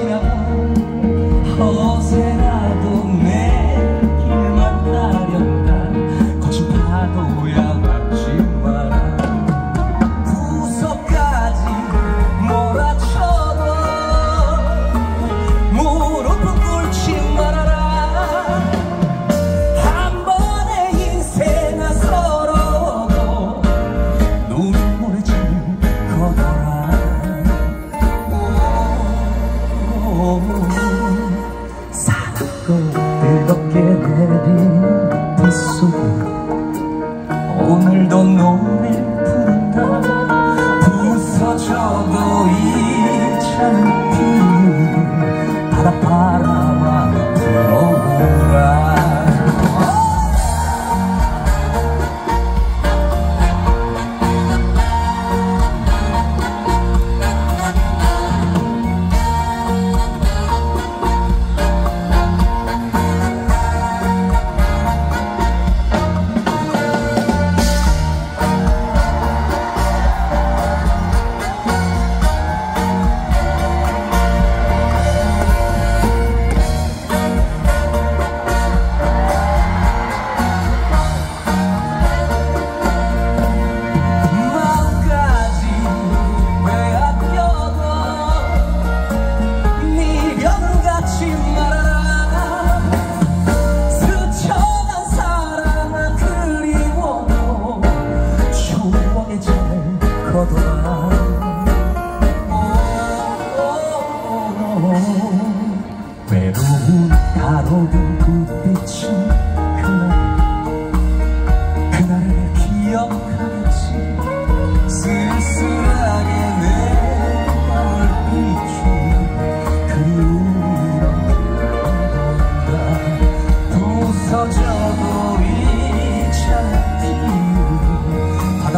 뜨겁게 빗속에 오늘도 노래 부른다. 부서져도 잊지 거더라 외로운 가로등 불빛은 그날 그날을 기억하겠지. 쓸쓸하게 내 밤을 비추는 그리움이 온다 부서져도 이 창을 피우고 바다